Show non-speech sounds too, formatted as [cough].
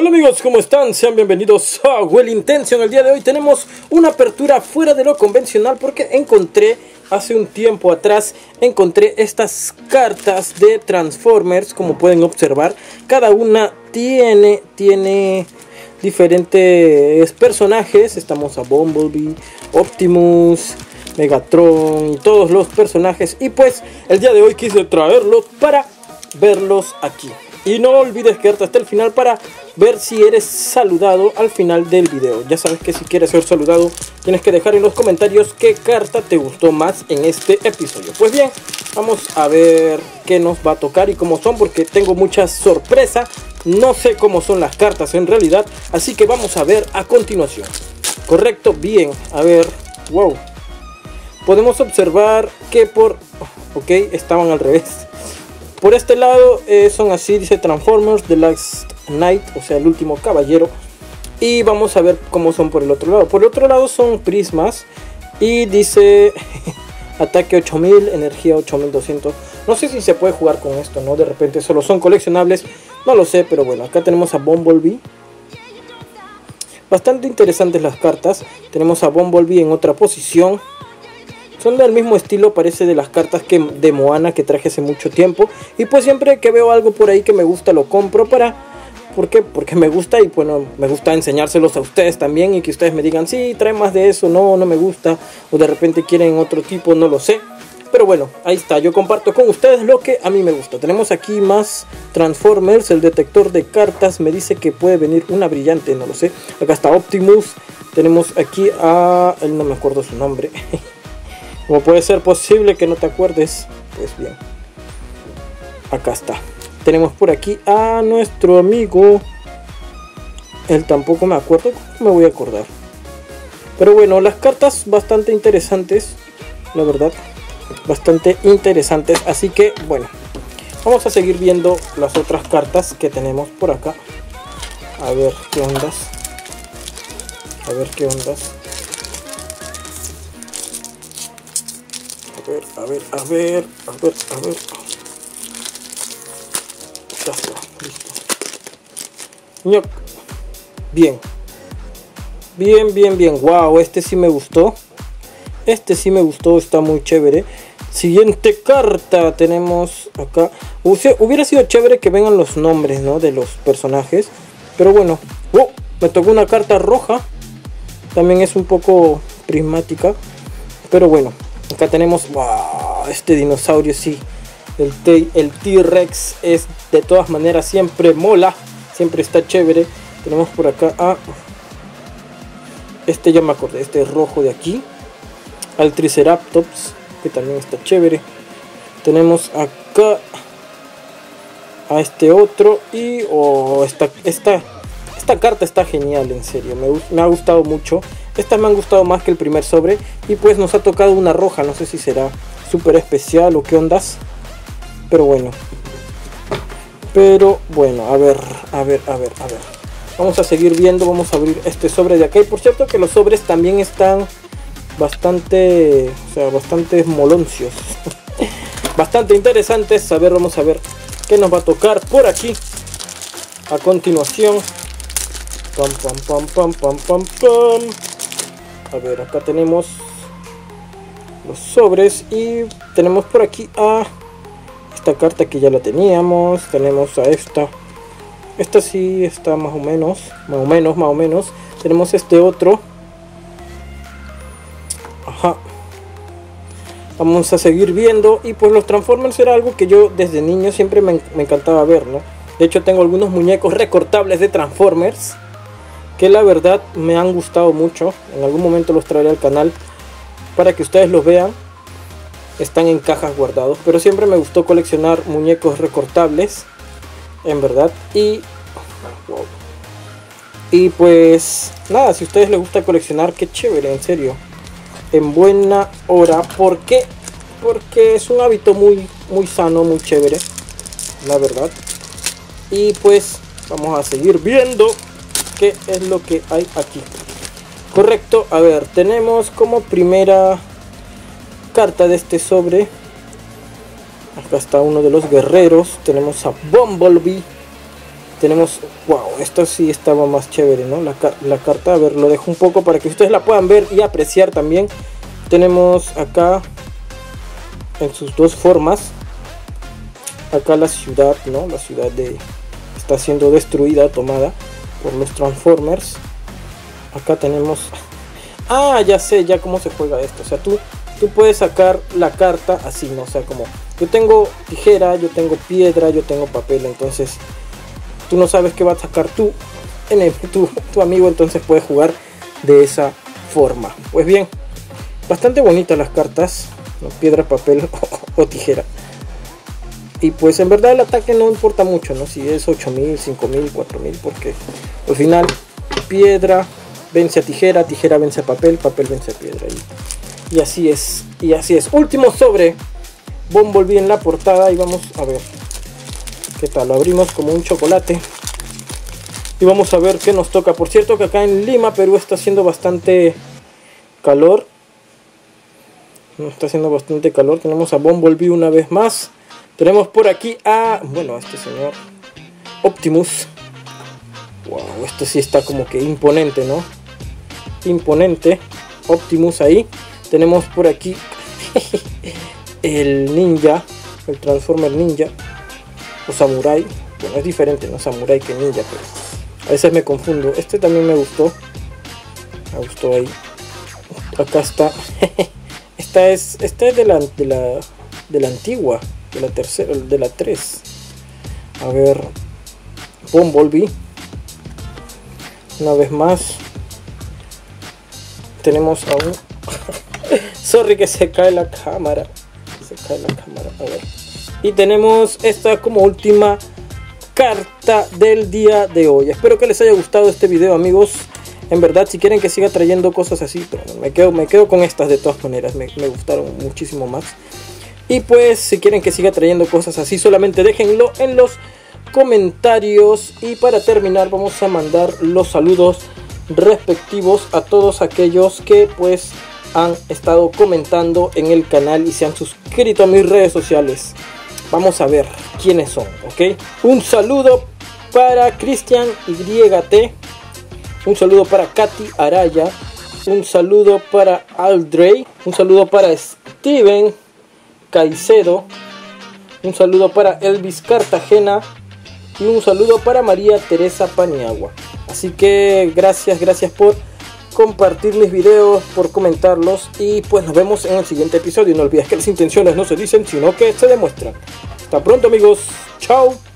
Hola amigos, ¿cómo están? Sean bienvenidos a Well Intention. El día de hoy tenemos una apertura fuera de lo convencional porque encontré hace un tiempo atrás encontré estas cartas de Transformers, como pueden observar, cada una tiene tiene diferentes personajes. Estamos a Bumblebee, Optimus, Megatron todos los personajes y pues el día de hoy quise traerlos para verlos aquí. Y no olvides quedarte hasta el final para ver si eres saludado al final del video. Ya sabes que si quieres ser saludado tienes que dejar en los comentarios qué carta te gustó más en este episodio. Pues bien, vamos a ver qué nos va a tocar y cómo son porque tengo mucha sorpresa. No sé cómo son las cartas en realidad, así que vamos a ver a continuación. Correcto, bien, a ver, wow. Podemos observar que por... Ok, estaban al revés. Por este lado eh, son así, dice Transformers The Last Knight, o sea, el último caballero. Y vamos a ver cómo son por el otro lado. Por el otro lado son prismas y dice [laughs] ataque 8000, energía 8200. No sé si se puede jugar con esto, ¿no? De repente solo son coleccionables, no lo sé, pero bueno, acá tenemos a Bumblebee. Bastante interesantes las cartas. Tenemos a Bumblebee en otra posición. Son del mismo estilo, parece de las cartas que de Moana que traje hace mucho tiempo. Y pues siempre que veo algo por ahí que me gusta lo compro para... ¿Por qué? Porque me gusta y bueno, me gusta enseñárselos a ustedes también y que ustedes me digan, sí, trae más de eso, no, no me gusta. O de repente quieren otro tipo, no lo sé. Pero bueno, ahí está, yo comparto con ustedes lo que a mí me gusta. Tenemos aquí más Transformers, el detector de cartas me dice que puede venir una brillante, no lo sé. Acá está Optimus, tenemos aquí a... él no me acuerdo su nombre. [laughs] Como puede ser posible que no te acuerdes? Pues bien. Acá está. Tenemos por aquí a nuestro amigo. Él tampoco me acuerdo. me voy a acordar? Pero bueno, las cartas bastante interesantes. La verdad. Bastante interesantes. Así que bueno. Vamos a seguir viendo las otras cartas que tenemos por acá. A ver qué ondas. A ver qué ondas. A ver, a ver, a ver, a ver. Ya. Bien. Bien, bien, bien. Wow, este sí me gustó. Este sí me gustó, está muy chévere. Siguiente carta tenemos acá. Hubiera sido chévere que vengan los nombres, ¿no? De los personajes. Pero bueno. Oh, me tocó una carta roja. También es un poco prismática. Pero bueno, Acá tenemos, wow, este dinosaurio sí. El T-Rex es de todas maneras siempre mola, siempre está chévere. Tenemos por acá a... Este ya me acordé, este rojo de aquí. Al Triceratops, que también está chévere. Tenemos acá a este otro y oh, esta, esta, esta carta está genial, en serio, me, ha gustado mucho. Estas me han gustado más que el primer sobre. Y pues nos ha tocado una roja. No sé si será súper especial o qué ondas. Pero bueno. Pero bueno, a ver, a ver, a ver, a ver. Vamos a seguir viendo. Vamos a abrir este sobre de acá. Y por cierto que los sobres también están bastante, o sea, bastante moloncios. [laughs] bastante interesantes. A ver, vamos a ver qué nos va a tocar por aquí. A continuación. Pam, pam, pam, pam, pam, pam, pam. A ver, acá tenemos los sobres y tenemos por aquí a esta carta que ya la teníamos. Tenemos a esta. Esta sí está más o menos, más o menos, más o menos. Tenemos este otro. Ajá. Vamos a seguir viendo. Y pues los Transformers era algo que yo desde niño siempre me, me encantaba ver, ¿no? De hecho tengo algunos muñecos recortables de Transformers que la verdad me han gustado mucho. En algún momento los traeré al canal para que ustedes los vean. Están en cajas guardados, pero siempre me gustó coleccionar muñecos recortables, en verdad. Y y pues nada, si a ustedes les gusta coleccionar, qué chévere, en serio. En buena hora, ¿por qué? Porque es un hábito muy muy sano, muy chévere, la verdad. Y pues vamos a seguir viendo qué es lo que hay aquí. Correcto, a ver, tenemos como primera carta de este sobre. Acá está uno de los guerreros. Tenemos a Bumblebee. Tenemos, wow, esto sí estaba más chévere, ¿no? La, la carta, a ver, lo dejo un poco para que ustedes la puedan ver y apreciar también. Tenemos acá en sus dos formas. Acá la ciudad, ¿no? La ciudad de está siendo destruida, tomada por los Transformers. Acá tenemos [laughs] Ah, ya sé, ya cómo se juega esto. O sea, tú tú puedes sacar la carta así, ¿no? O sea, como yo tengo tijera, yo tengo piedra, yo tengo papel, entonces tú no sabes qué va a sacar tú, en tu, tu amigo, entonces puedes jugar de esa forma. Pues bien, bastante bonitas las cartas, piedra, papel [laughs] o, tijera. Y pues en verdad el ataque no importa mucho, ¿no? Si es 8000, 5000, 4000, porque al final piedra vence a tijera, tijera vence a papel, papel vence a piedra. Y así es, y así es. Último sobre Bumblebee en la portada y vamos a ver qué tal. Lo abrimos como un chocolate. Y vamos a ver qué nos toca. Por cierto que acá en Lima, Perú está haciendo bastante calor. Está haciendo bastante calor. Tenemos a Bumblebee una vez más. Tenemos por aquí a, bueno, a este señor Optimus. Wow, este sí está como que imponente, ¿no? Imponente. Optimus ahí. Tenemos por aquí [laughs] el ninja, el Transformer ninja o samurai. Bueno, es diferente, no samurai que ninja, pero a veces me confundo. Este también me gustó. Me gustó ahí. Acá está. [laughs] esta es esta es de la de la de la antigua, de la tercera, de la 3. A ver, Bumblebee. Una vez más tenemos a un [laughs] Sorry que se cae la cámara. Se la cámara. Y tenemos esta como última carta del día de hoy. Espero que les haya gustado este video, amigos. En verdad, si quieren que siga trayendo cosas así, pero me quedo, me quedo con estas de todas maneras. Me, me gustaron muchísimo más. Y pues, si quieren que siga trayendo cosas así, solamente déjenlo en los comentarios. Y para terminar, vamos a mandar los saludos respectivos a todos aquellos que pues han estado comentando en el canal y se han suscrito a mis redes sociales. Vamos a ver quiénes son, ¿ok? Un saludo para Cristian YT. Un saludo para Katy Araya. Un saludo para Aldrey. Un saludo para Steven Caicedo. Un saludo para Elvis Cartagena. Y un saludo para María Teresa Paniagua. Así que gracias, gracias por compartir mis videos, por comentarlos y pues nos vemos en el siguiente episodio. No olvides que las intenciones no se dicen, sino que se demuestran. Hasta pronto amigos, chao.